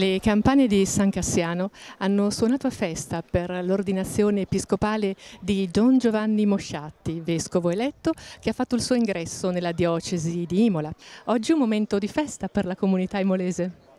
Le campane di San Cassiano hanno suonato a festa per l'ordinazione episcopale di Don Giovanni Mosciatti, vescovo eletto che ha fatto il suo ingresso nella diocesi di Imola. Oggi un momento di festa per la comunità imolese.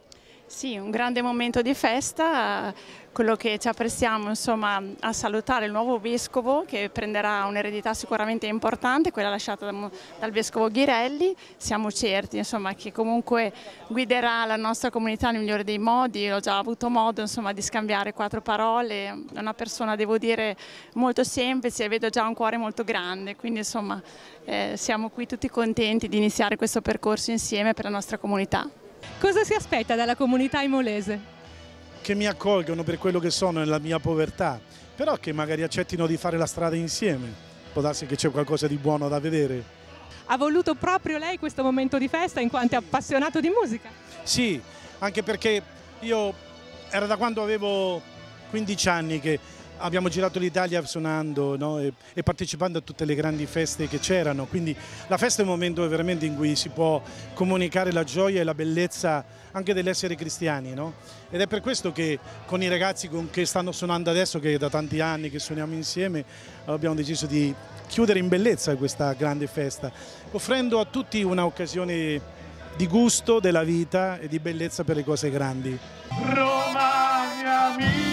Sì, un grande momento di festa, quello che ci apprestiamo insomma, a salutare il nuovo vescovo che prenderà un'eredità sicuramente importante, quella lasciata dal vescovo Ghirelli. Siamo certi insomma, che comunque guiderà la nostra comunità nel migliore dei modi, ho già avuto modo insomma, di scambiare quattro parole, è una persona devo dire molto semplice e vedo già un cuore molto grande, quindi insomma, eh, siamo qui tutti contenti di iniziare questo percorso insieme per la nostra comunità. Cosa si aspetta dalla comunità imolese? Che mi accolgano per quello che sono nella mia povertà, però che magari accettino di fare la strada insieme. Può darsi che c'è qualcosa di buono da vedere. Ha voluto proprio lei questo momento di festa in quanto è appassionato di musica? Sì, anche perché io era da quando avevo 15 anni che abbiamo girato l'Italia suonando no? e, e, partecipando a tutte le grandi feste che c'erano, quindi la festa è un momento veramente in cui si può comunicare la gioia e la bellezza anche dell'essere cristiani no? ed è per questo che con i ragazzi con che stanno suonando adesso, che da tanti anni che suoniamo insieme, abbiamo deciso di chiudere in bellezza questa grande festa, offrendo a tutti un'occasione di gusto della vita e di bellezza per le cose grandi. Roma, mia!